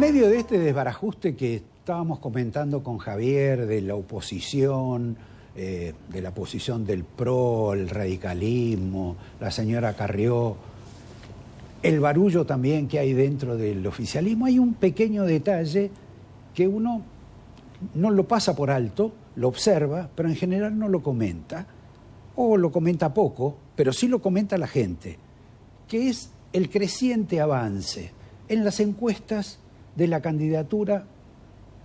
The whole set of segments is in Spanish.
medio de este desbarajuste que estábamos comentando con Javier de la oposición, eh, de la posición del PRO, el radicalismo, la señora Carrió, el barullo también que hay dentro del oficialismo, hay un pequeño detalle que uno no lo pasa por alto, lo observa, pero en general no lo comenta, o lo comenta poco, pero sí lo comenta la gente, que es el creciente avance en las encuestas de la candidatura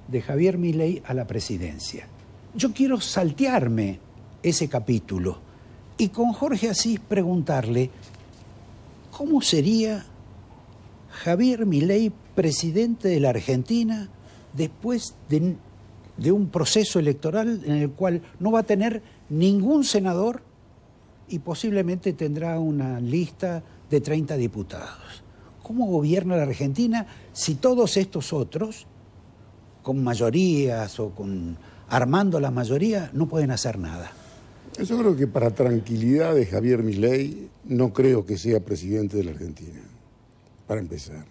de Javier Milei a la presidencia. Yo quiero saltearme ese capítulo y con Jorge Asís preguntarle cómo sería Javier Milei presidente de la Argentina después de, de, un proceso electoral en el cual no va a tener ningún senador y posiblemente tendrá una lista de 30 diputados. ¿Cómo gobierna la Argentina si todos estos otros, con mayorías o con armando la mayoría, no pueden hacer nada? Yo creo que para tranquilidad de Javier Milei, no creo que sea presidente de la Argentina, para empezar.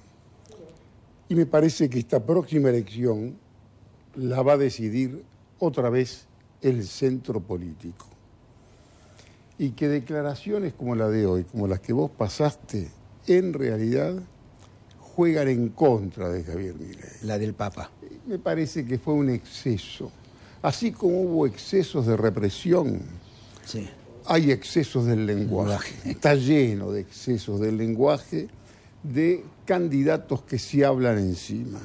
Y me parece que esta próxima elección la va a decidir otra vez el centro político. Y que declaraciones como la de hoy, como las que vos pasaste, en realidad juegan en contra de Javier Milei. La del Papa. Me parece que fue un exceso. Así como hubo excesos de represión, sí. hay excesos del lenguaje. Está lleno de excesos del lenguaje de candidatos que se hablan encima.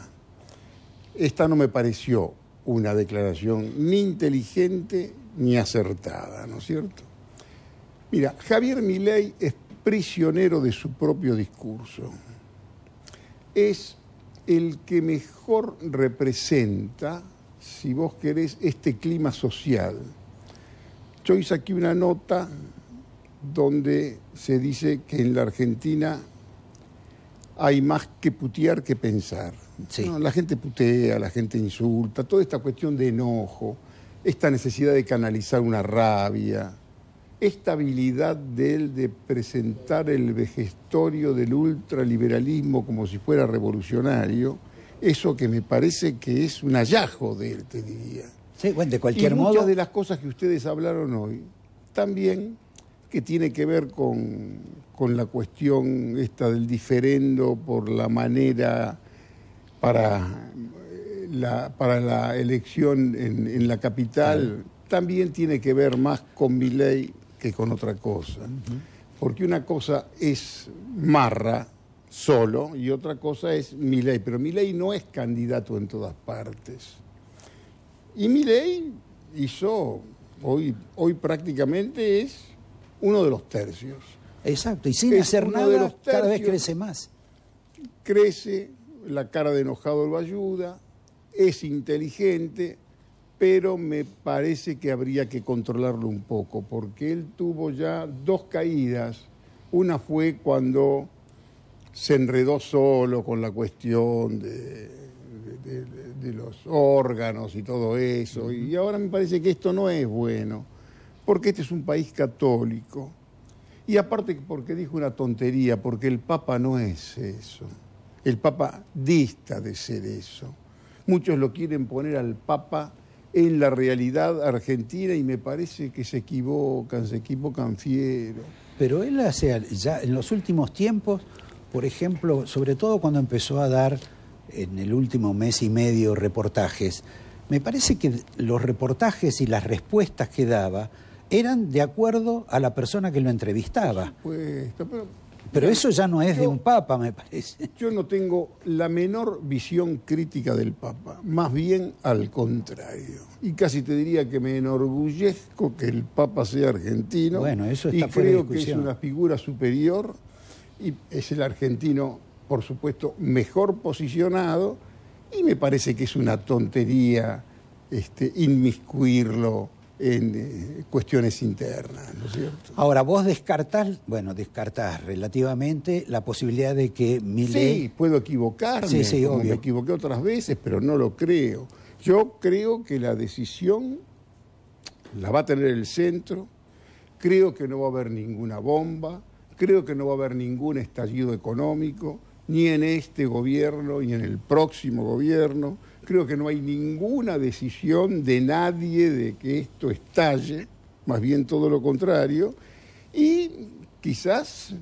Esta no me pareció una declaración ni inteligente ni acertada, ¿no es cierto? Mira, Javier Milei es prisionero de su propio discurso. Es el que mejor representa, si vos querés, este clima social. Yo hice aquí una nota donde se dice que en la Argentina hay más que putear que pensar. la gente putea, la gente insulta, toda esta cuestión de enojo, esta necesidad de canalizar una rabia, esta habilidad de él de presentar el vejestorio del ultraliberalismo como si fuera revolucionario, eso que me parece que es un hallazgo de él, te diría. Sí, bueno, de cualquier y modo. Muchas de las cosas que ustedes hablaron hoy, también que tiene que ver con, con la cuestión esta del diferendo por la manera para la, para la elección en, en la capital, también tiene que ver más con mi ley que con otra cosa. Porque una cosa es Marra solo y otra cosa es Milei, pero Milei no es candidato en todas partes. Y Milei hizo, hoy, hoy prácticamente es uno de los tercios. Exacto, y sin hacer nada cada vez crece más. Crece, la cara de enojado lo ayuda, es inteligente, pero me parece que habría que controlarlo un poco, porque él tuvo ya dos caídas. Una fue cuando se enredó solo con la cuestión de, los órganos y todo eso, y ahora me parece que esto no es bueno, porque este es un país católico. Y aparte porque dijo una tontería, porque el Papa no es eso. El Papa dista de ser eso. Muchos lo quieren poner al Papa en la realidad argentina y me parece que se equivocan, se equivocan fiero. Pero él hace, ya en los últimos tiempos, por ejemplo, sobre todo cuando empezó a dar en el último mes y medio reportajes, me parece que los reportajes y las respuestas que daba eran de acuerdo a la persona que lo entrevistaba. Pues, pero pero eso ya no es de un papa, me parece. Yo no tengo la menor visión crítica del papa, más bien al contrario. Y casi te diría que me enorgullezco que el papa sea argentino. Bueno, eso está y creo que es una figura superior y es el argentino, por supuesto, mejor posicionado y me parece que es una tontería este, inmiscuirlo en eh, cuestiones internas, ¿no es cierto? Ahora, vos descartás, bueno, descartás relativamente la posibilidad de que Milei... Sí, puedo equivocarme, sí, sí, como me equivoqué otras veces, pero no lo creo. Yo creo que la decisión la va a tener el centro, creo que no va a haber ninguna bomba, creo que no va a haber ningún estallido económico, ni en este gobierno, ni en el próximo gobierno. Creo que no hay ninguna decisión de nadie de que esto estalle, más bien todo lo contrario. Y quizás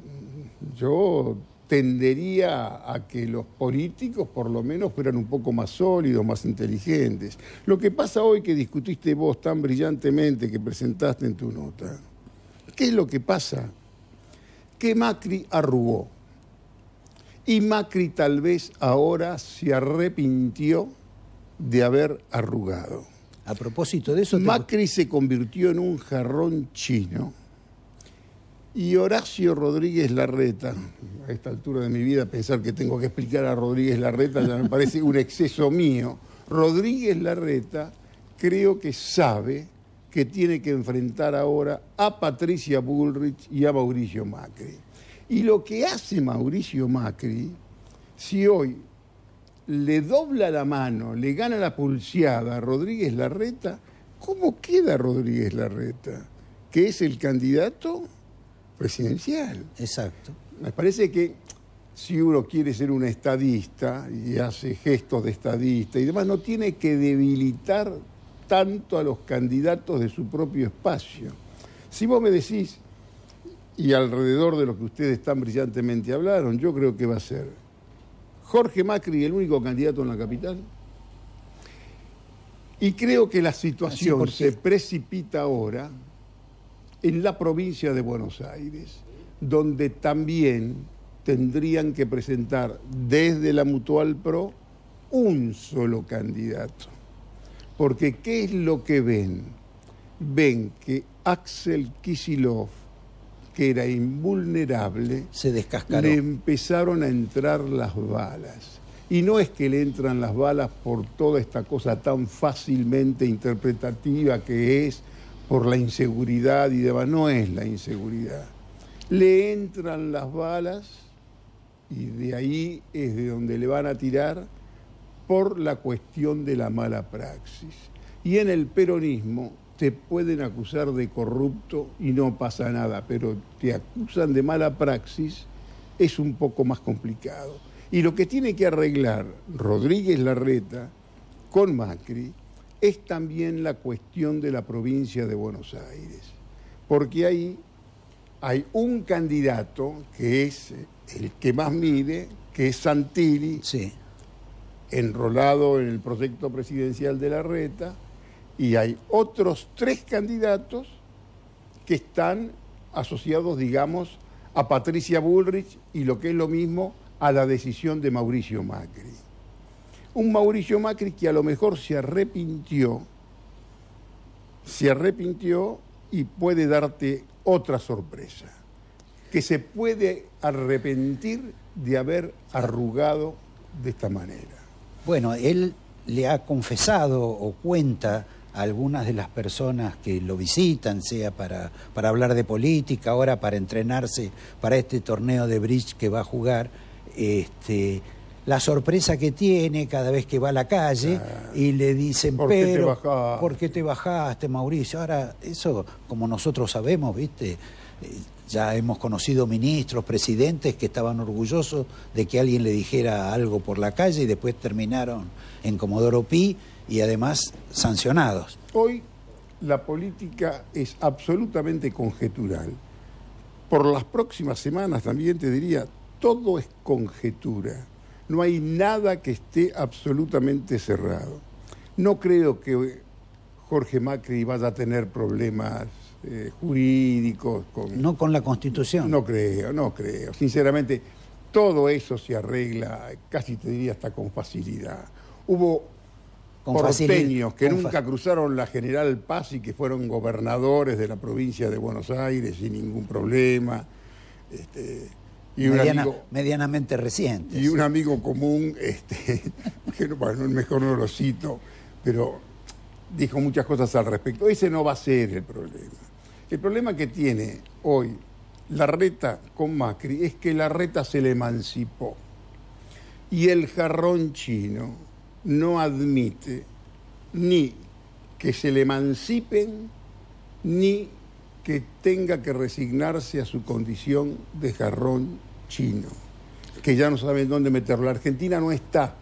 yo tendería a que los políticos por lo menos fueran un poco más sólidos, más inteligentes. Lo que pasa hoy que discutiste vos tan brillantemente que presentaste en tu nota, ¿qué es lo que pasa? Que Macri arrugó. Y Macri tal vez ahora se arrepintió de haber arrugado. A propósito de eso... Macri se convirtió en un jarrón chino y Horacio Rodríguez Larreta, a esta altura de mi vida pensar que tengo que explicar a Rodríguez Larreta ya me parece un exceso mío. Rodríguez Larreta creo que sabe que tiene que enfrentar ahora a Patricia Bullrich y a Mauricio Macri. Y lo que hace Mauricio Macri, si hoy le dobla la mano, le gana la pulseada a Rodríguez Larreta, ¿cómo queda Rodríguez Larreta? ¿Que es el candidato? presidencial. Exacto. Me parece que si uno quiere ser un estadista y hace gestos de estadista y demás, no tiene que debilitar tanto a los candidatos de su propio espacio. Si vos me decís, y alrededor de lo que ustedes tan brillantemente hablaron, yo creo que va a ser Jorge Macri el único candidato en la capital. Y creo que la situación se precipita ahora en la provincia de Buenos Aires, donde también tendrían que presentar desde la Mutual Pro un solo candidato. Porque ¿qué es lo que ven? Ven que Axel Kisilov, que era invulnerable, se descascaró. Le empezaron a entrar las balas. Y no es que le entran las balas por toda esta cosa tan fácilmente interpretativa que es por la inseguridad y demás. No es la inseguridad. Le entran las balas y de ahí es de donde le van a tirar por la cuestión de la mala praxis. Y en el peronismo te pueden acusar de corrupto y no pasa nada, pero te acusan de mala praxis es un poco más complicado. Y lo que tiene que arreglar Rodríguez Larreta con Macri es también la cuestión de la provincia de Buenos Aires, porque ahí hay un candidato que es el que más mide, que es Santilli, enrolado en el proyecto presidencial de la Reta, y hay otros tres candidatos que están asociados, digamos, a Patricia Bullrich y lo que es lo mismo, a la decisión de Mauricio Macri un Mauricio Macri que a lo mejor se arrepintió, se arrepintió y puede darte otra sorpresa, que se puede arrepentir de haber arrugado de esta manera. Bueno, él le ha confesado o cuenta a algunas de las personas que lo visitan, sea para, para hablar de política, ahora para entrenarse para este torneo de bridge que va a jugar, este, la sorpresa que tiene cada vez que va a la calle y le dicen, ¿Por pero, qué te ¿por qué te bajaste, Mauricio? Ahora, eso, como nosotros sabemos, ¿viste? Eh, ya hemos conocido ministros, presidentes que estaban orgullosos de que alguien le dijera algo por la calle y después terminaron en Comodoro Pi y además sancionados. Hoy la política es absolutamente conjetural. Por las próximas semanas también te diría, todo es conjetura no hay nada que esté absolutamente cerrado. No creo que Jorge Macri vaya a tener problemas eh, jurídicos. Con, no con la Constitución. No creo, no creo. Sinceramente, todo eso se arregla, casi te diría hasta con facilidad. Hubo porteños que nunca cruzaron la General Paz y que fueron gobernadores de la provincia de Buenos Aires sin ningún problema. Este, y medianamente reciente. Y un amigo común, este, que bueno, mejor no lo cito, pero dijo muchas cosas al respecto. Ese no va a ser el problema. El problema que tiene hoy la reta con Macri es que la reta se le emancipó. Y el jarrón chino no admite ni que se le emancipen ni que tenga que resignarse a su condición de jarrón chino. que ya no saben dónde meterlo. La Argentina no está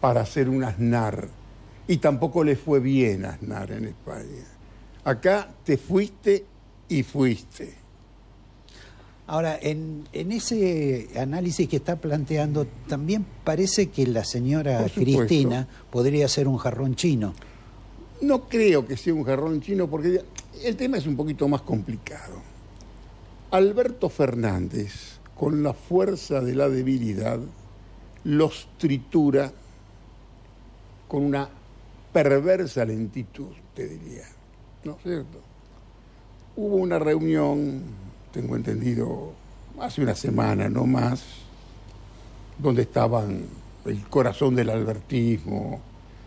para hacer un Aznar y tampoco le fue bien a Aznar en España. Acá te fuiste y fuiste. Ahora, en, ese análisis que está planteando, también parece que la señora Cristina podría ser un jarrón chino. No creo que sea un jarrón chino porque el tema es un poquito más complicado. Alberto Fernández, con la fuerza de la debilidad, los tritura con una perversa lentitud, te diría. ¿No es cierto? Hubo una reunión tengo entendido, hace una semana no más, donde estaban el corazón del albertismo,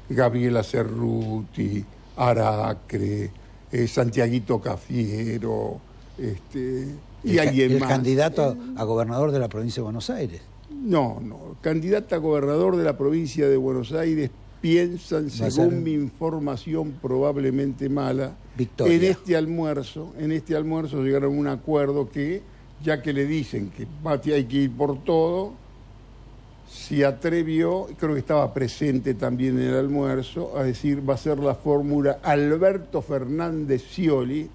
Gabriela Cerruti, Aracre, eh, Santiaguito Cafiero, este, y alguien más. ¿El candidato a gobernador de la provincia de Buenos Aires? No, no, candidata a gobernador de la provincia de Buenos Aires piensan, según mi información probablemente mala, en este almuerzo, en este almuerzo llegaron a un acuerdo que, ya que le dicen que Pati hay que ir por todo, se atrevió, creo que estaba presente también en el almuerzo, a decir va a ser la fórmula Alberto Fernández Scioli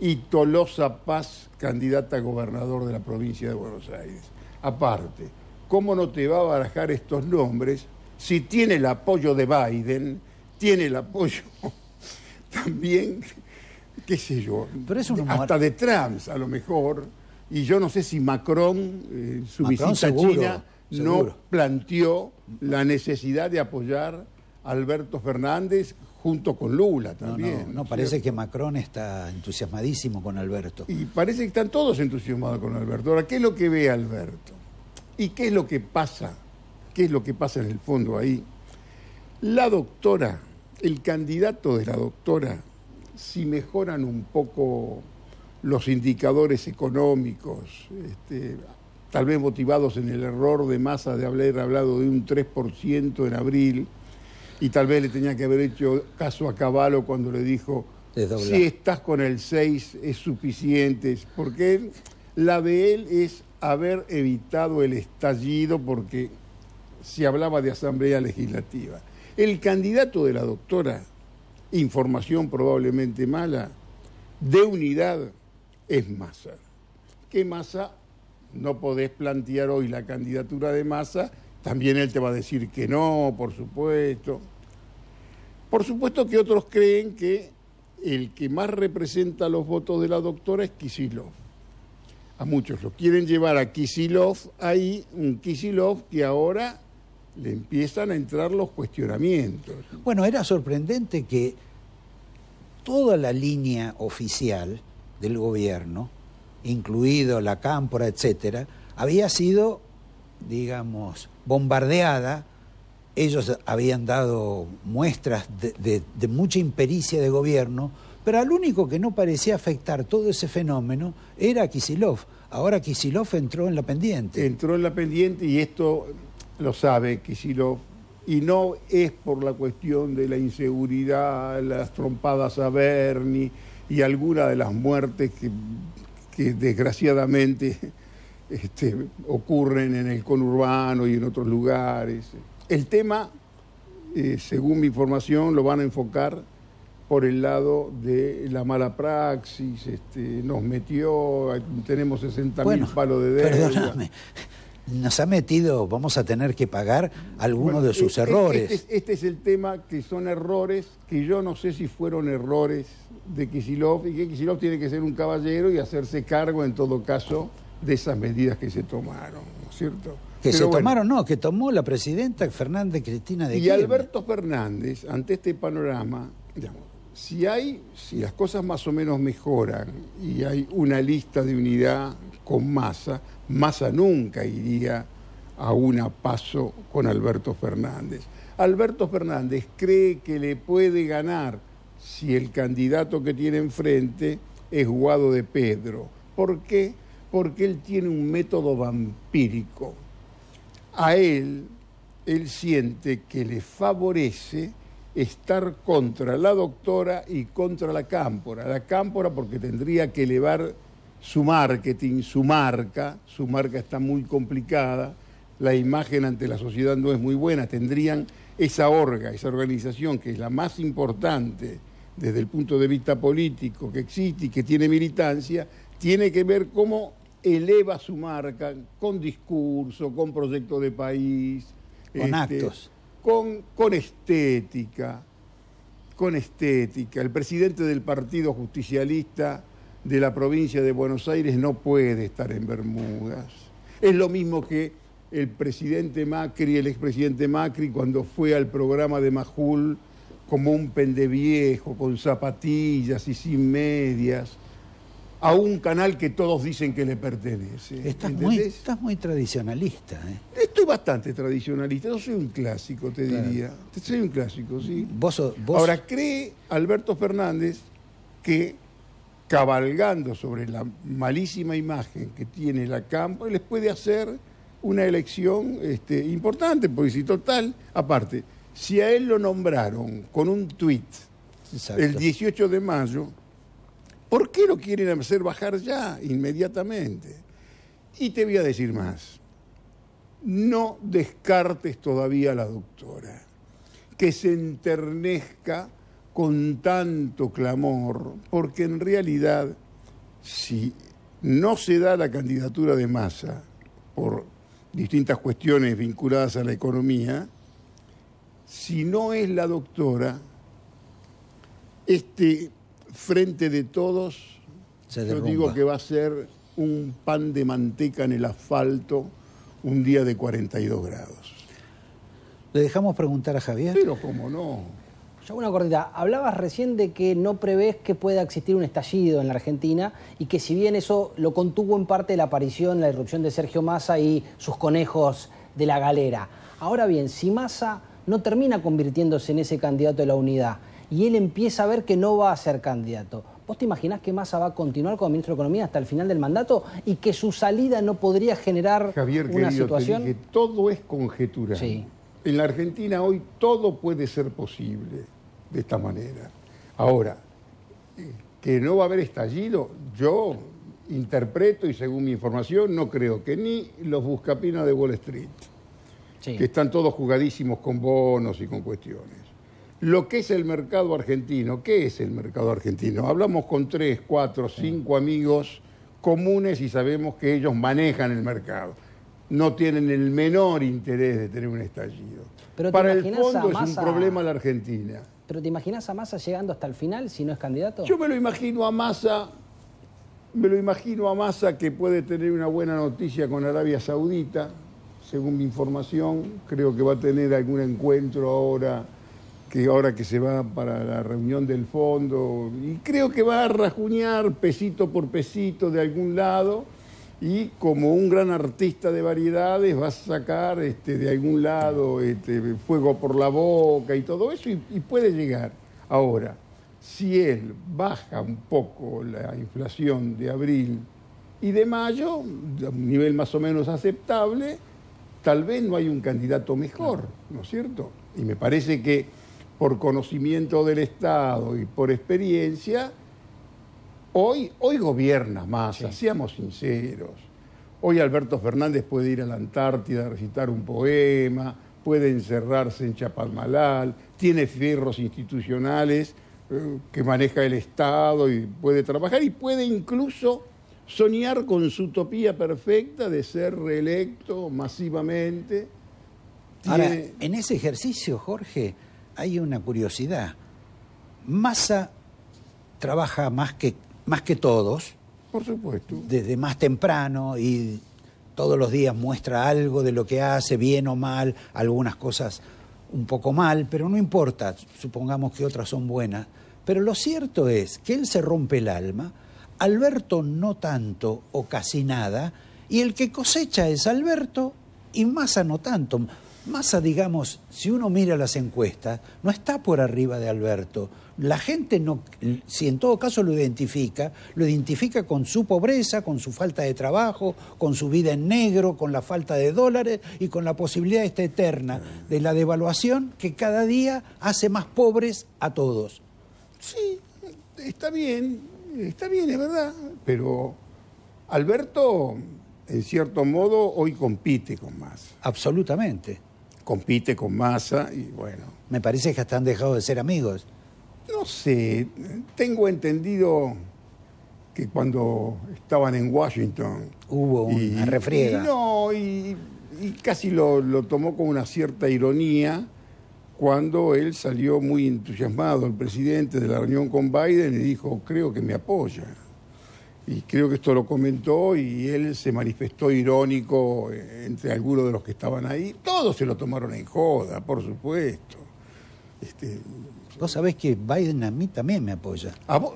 y Tolosa Paz, candidata a gobernador de la provincia de Buenos Aires. Aparte, ¿cómo no te va a barajar estos nombres si tiene el apoyo de Biden, tiene el apoyo también, qué sé yo, hasta de Trump a lo mejor, y yo no sé si Macron, en su visita a China, no planteó la necesidad de apoyar a Alberto Fernández junto con Lula también. No, no, parece que Macron está entusiasmadísimo con Alberto. Y parece que están todos entusiasmados con Alberto. Ahora, ¿qué es lo que ve Alberto? ¿Y qué es lo que pasa qué es lo que pasa en el fondo ahí. La doctora, el candidato de la doctora, si mejoran un poco los indicadores económicos, este, tal vez motivados en el error de masa de haber hablado de un 3% en abril, y tal vez le tenía que haber hecho caso a Caballo cuando le dijo, si estás con el 6 es suficiente, porque la de él es haber evitado el estallido porque se hablaba de asamblea legislativa. El candidato de la doctora, información probablemente mala, de unidad es Massa. ¿Qué Massa? No podés plantear hoy la candidatura de Massa, también él te va a decir que no, por supuesto. Por supuesto que otros creen que el que más representa los votos de la doctora es Kisilov. A muchos lo quieren llevar a Kisilov ahí, un Kisilov que ahora le empiezan a entrar los cuestionamientos. Bueno, era sorprendente que toda la línea oficial del gobierno, incluido la cámpora, etcétera, había sido, digamos, bombardeada. Ellos habían dado muestras de, de mucha impericia de gobierno, pero al único que no parecía afectar todo ese fenómeno era Kisilov. Ahora Kisilov entró en la pendiente. Entró en la pendiente y esto lo sabe Kisilov, y no es por la cuestión de la inseguridad, las trompadas a Bernie y alguna de las muertes que, desgraciadamente este, ocurren en el conurbano y en otros lugares. El tema, eh, según mi información, lo van a enfocar por el lado de la mala praxis, este, nos metió, tenemos 60 mil palos de deuda nos ha metido, vamos a tener que pagar algunos de sus e-, e-, errores. Este, este, es el tema, que son errores que yo no sé si fueron errores de Kisilov y que Kisilov tiene que ser un caballero y hacerse cargo en todo caso de esas medidas que se tomaron, ¿no es cierto? Que se tomaron, no, que tomó la presidenta Fernández Cristina de Y Alberto Fernández, ante este panorama, digamos, si hay, si las cosas más o menos mejoran y hay una lista de unidad con masa, Massa nunca iría a una paso con Alberto Fernández. Alberto Fernández cree que le puede ganar si el candidato que tiene enfrente es Guado de Pedro. ¿Por qué? Porque él tiene un método vampírico. A él, él siente que le favorece estar contra la doctora y contra la cámpora. La cámpora porque tendría que elevar su marketing, su marca, su marca está muy complicada, la imagen ante la sociedad no es muy buena. Tendrían esa orga, esa organización que es la más importante desde el punto de vista político que existe y que tiene militancia, tiene que ver cómo eleva su marca con discurso, con proyecto de país. Con este, actos. Con, con estética, con estética. El presidente del Partido Justicialista de la provincia de Buenos Aires no puede estar en Bermudas. Es lo mismo que el presidente Macri, el expresidente Macri, cuando fue al programa de Majul como un pendeviejo, con zapatillas y sin medias, a un canal que todos dicen que le pertenece. Estás, muy, muy, tradicionalista. ¿eh? Estoy bastante tradicionalista. Yo soy un clásico, te diría. Soy un clásico, sí. Ahora, cree Alberto Fernández que cabalgando sobre la malísima imagen que tiene la Campo, les puede hacer una elección este, importante, porque si total, aparte, si a él lo nombraron con un tuit el 18 de mayo, ¿por qué lo quieren hacer bajar ya, inmediatamente? Y te voy a decir más, no descartes todavía a la doctora, que se enternezca con tanto clamor, porque en realidad, si no se da la candidatura de masa por distintas cuestiones vinculadas a la economía, si no es la doctora, este frente de todos, yo digo que va a ser un pan de manteca en el asfalto un día de 42 grados. ¿Le dejamos preguntar a Javier? Pero cómo no. Yo una cortita. Hablabas recién de que no prevés que pueda existir un estallido en la Argentina y que si bien eso lo contuvo en parte la aparición, la irrupción de Sergio Massa y sus conejos de la galera. Ahora bien, si Massa no termina convirtiéndose en ese candidato de la unidad y él empieza a ver que no va a ser candidato, ¿vos te imaginás que Massa va a continuar como ministro de Economía hasta el final del mandato y que su salida no podría generar Javier, una querido, situación? Dije, todo es conjetural. Sí. En la Argentina hoy todo puede ser posible de esta manera. Ahora, que no va a haber estallido, yo interpreto y según mi información no creo que ni los buscapinas de Wall Street, que están todos jugadísimos con bonos y con cuestiones. Lo que es el mercado argentino, ¿qué es el mercado argentino? Hablamos con tres, cuatro, cinco amigos comunes y sabemos que ellos manejan el mercado no tienen el menor interés de tener un estallido. Para el fondo es un problema la Argentina. ¿Pero te imaginas a Massa llegando hasta el final si no es candidato? Yo me lo imagino a Massa, me lo imagino a Massa que puede tener una buena noticia con Arabia Saudita, según mi información. Creo que va a tener algún encuentro ahora que ahora que se va para la reunión del fondo, y creo que va a rajuñar pesito por pesito de algún lado y como un gran artista de variedades vas a sacar este, de algún lado este, fuego por la boca y todo eso y, puede llegar. Ahora, si él baja un poco la inflación de abril y de mayo, a un nivel más o menos aceptable, tal vez no hay un candidato mejor, ¿no es cierto? Y me parece que por conocimiento del Estado y por experiencia, Hoy, hoy gobierna más, seamos sinceros. Hoy Alberto Fernández puede ir a la Antártida a recitar un poema, puede encerrarse en Chapalmalal, tiene fierros institucionales eh, que maneja el Estado y puede trabajar y puede incluso soñar con su utopía perfecta de ser reelecto masivamente. Ahora, en ese ejercicio, Jorge, hay una curiosidad. Massa trabaja más que más que todos. Por supuesto. Desde más temprano y todos los días muestra algo de lo que hace, bien o mal, algunas cosas un poco mal, pero no importa, supongamos que otras son buenas. Pero lo cierto es que él se rompe el alma, Alberto no tanto o casi nada, y el que cosecha es Alberto y Massa no tanto. Massa, digamos, si uno mira las encuestas, no está por arriba de Alberto, la gente no, si en todo caso lo identifica, lo identifica con su pobreza, con su falta de trabajo, con su vida en negro, con la falta de dólares y con la posibilidad esta eterna de la devaluación que cada día hace más pobres a todos. Sí, está bien, está bien, es verdad, pero Alberto en cierto modo, hoy compite con Massa. Absolutamente. Compite con Massa y bueno. Me parece que hasta han dejado de ser amigos. No sé, tengo entendido que cuando estaban en Washington... Hubo una refriega. Y no, y, casi lo, lo, tomó con una cierta ironía cuando él salió muy entusiasmado, el presidente de la reunión con Biden, y dijo, creo que me apoya. Y creo que esto lo comentó y él se manifestó irónico eh, entre algunos de los que estaban ahí. Todos se lo tomaron en joda, por supuesto. Este, Vos sabés que Biden a mí también me apoya.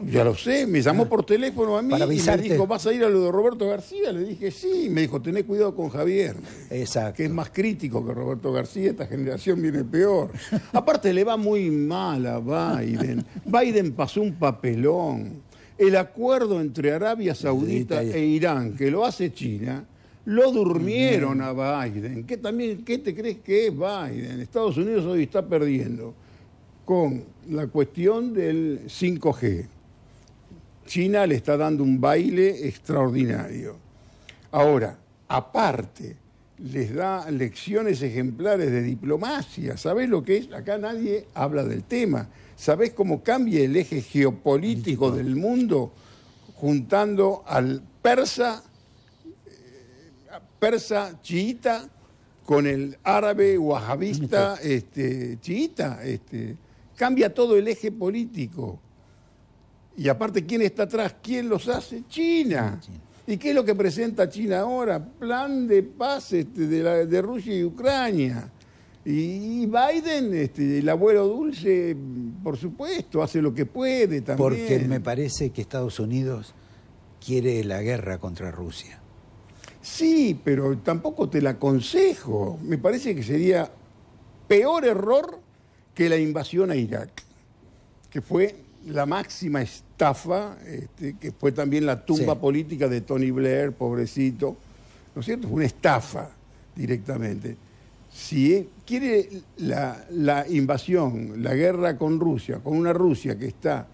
ya lo sé, me llamó ah. por teléfono a mí y me dijo, ¿vas a ir a lo de Roberto García? Le dije, sí. Me dijo, tenés cuidado con Javier. Exacto. Que es más crítico que Roberto García, esta generación viene peor. Aparte, le va muy mal a Biden. Biden pasó un papelón. El acuerdo entre Arabia Saudita e Irán, que lo hace China, lo durmieron a Biden. ¿Qué, también, ¿Qué te crees que es Biden? Estados Unidos hoy está perdiendo con la cuestión del 5G. China le está dando un baile extraordinario. Ahora, aparte, les da lecciones ejemplares de diplomacia. ¿Sabés lo que es? Acá nadie habla del tema. ¿Sabés cómo cambia el eje geopolítico del mundo juntando al persa, eh, persa chiita con el árabe wahabista este, chiita? Este, cambia todo el eje político. Y aparte, ¿quién está atrás? ¿Quién los hace? China. ¿Y qué es lo que presenta China ahora? Plan de paz este, de, de, Rusia y Ucrania. Y Biden, este, el abuelo dulce, por supuesto, hace lo que puede también. Porque me parece que Estados Unidos quiere la guerra contra Rusia. Sí, pero tampoco te la aconsejo. Me parece que sería peor error que la invasión a Irak, que fue la máxima estafa, este, que fue también la tumba política de Tony Blair, pobrecito, ¿no es cierto? Fue una estafa directamente. Si quiere la, la invasión, la guerra con Rusia, con una Rusia que está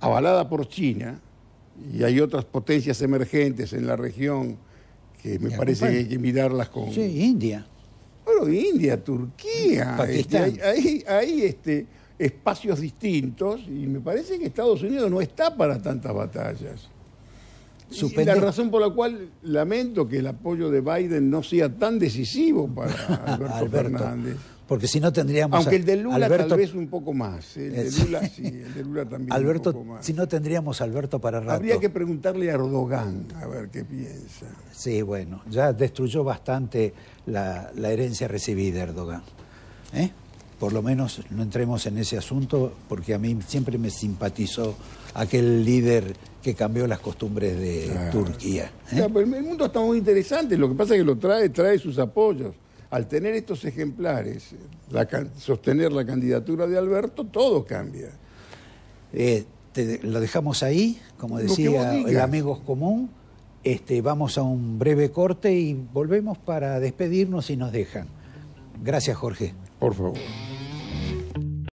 avalada por China, y hay otras potencias emergentes en la región que me parece que hay que mirarlas con... Sí, India. India, Turquía, este, hay, este, espacios distintos y me parece que Estados Unidos no está para tantas batallas. Y la razón por la cual lamento que el apoyo de Biden no sea tan decisivo para Alberto, Fernández. Porque si no tendríamos. Aunque el de Lula tal vez un poco más. El de Lula sí, el de Lula también. Alberto, un poco más. si no tendríamos Alberto para rato. Habría que preguntarle a Erdogan a ver qué piensa. Sí, bueno, ya destruyó bastante la, herencia recibida Erdogan. ¿eh? Por lo menos no entremos en ese asunto, porque a mí siempre me simpatizó aquel líder que cambió las costumbres de Turquía. ¿eh? el mundo está muy interesante, lo que pasa es que lo trae, trae sus apoyos al tener estos ejemplares, sostener la candidatura de Alberto, todo cambia. Eh, lo dejamos ahí, como decía el Amigos Común. Este, vamos a un breve corte y volvemos para despedirnos si nos dejan. Gracias, Jorge. Por favor.